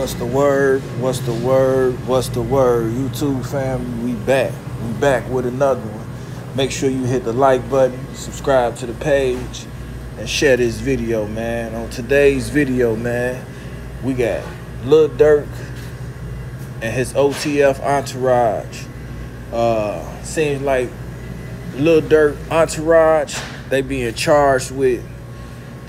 What's the word? What's the word? What's the word? YouTube family, we back. We back with another one. Make sure you hit the like button, subscribe to the page, and share this video, man. On today's video, man, we got Lil Durk and his OTF entourage. Uh, seems like Lil Durk entourage, they being charged with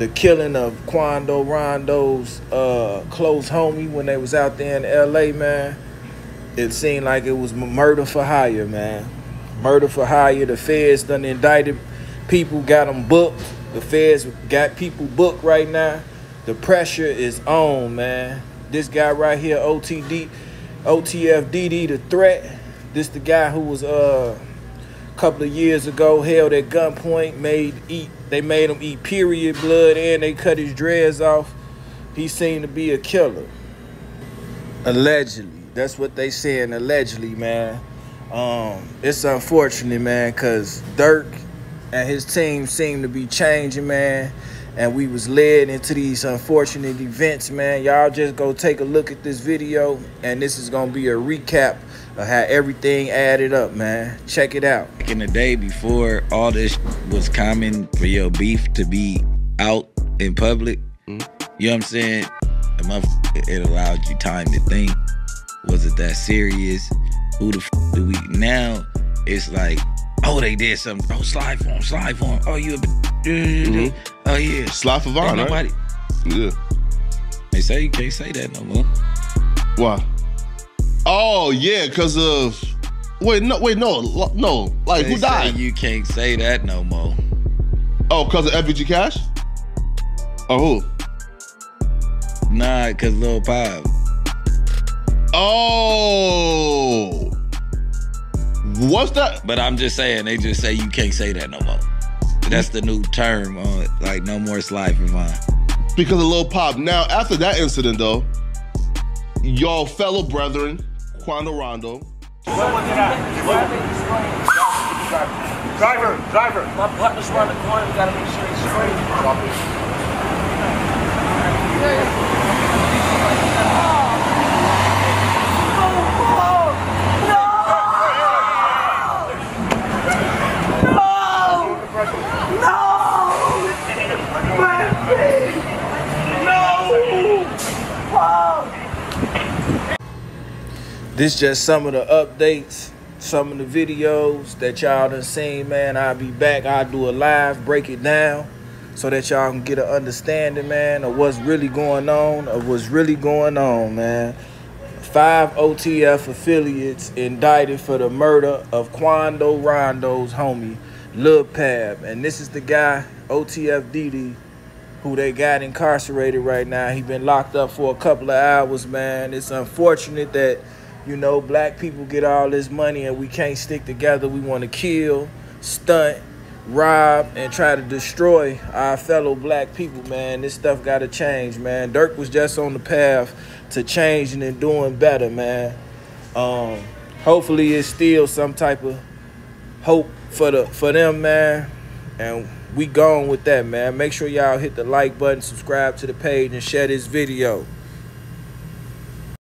the killing of Quando Rondo's uh, close homie when they was out there in L.A., man. It seemed like it was murder for hire, man. Murder for hire. The feds done indicted people, got them booked. The feds got people booked right now. The pressure is on, man. This guy right here, OTD, OTFDD, the threat. This the guy who was uh, couple of years ago held at gunpoint, made eat they made him eat period blood and they cut his dreads off. He seemed to be a killer. Allegedly. That's what they saying, allegedly, man. Um, it's unfortunate, man, because Durk and his team seem to be changing, man. And we was led into these unfortunate events, man. Y'all just go take a look at this video, and this is gonna be a recap of how everything added up, man. Check it out. Back in the day before all this was common for your beef to be out in public, mm-hmm. you know what I'm saying? It allowed you time to think. Was it that serious? Who the f do we now? It's like, oh, they did something. Oh, slide for him, slide for him. Oh, you, mm-hmm. oh yeah, slide for Von, right? Yeah. They say you can't say that no more. Why? Oh yeah, because of wait no wait no no like they who died? You can't say that no more. Oh, because of FBG Cash? Oh who? Nah, because Lil Pop. Oh. What's that? But I'm just saying, they just say you can't say that no more. That's the new term on like no more slide for mine. Because of Lil Pop. Now, after that incident though, y'all fellow brethren Quando Rondo. Driver, driver. My partner's around the corner. We gotta make sure he's straight. This just some of the updates, some of the videos that y'all done seen, man. I'll be back. I'll do a live, break it down so that y'all can get an understanding, man, of what's really going on, of what's really going on, man. Five OTF affiliates indicted for the murder of Quando Rondo's homie, Lil Pab. And this is the guy, OTF DD, who they got incarcerated right now. He been locked up for a couple of hours, man. It's unfortunate that you know, black people get all this money and we can't stick together. We want to kill, stunt, rob, and try to destroy our fellow black people, man. This stuff got to change, man. Durk was just on the path to changing and doing better, man. Um, hopefully it's still some type of hope for the for them, man. And we gone with that, man. Make sure y'all hit the like button, subscribe to the page, and share this video.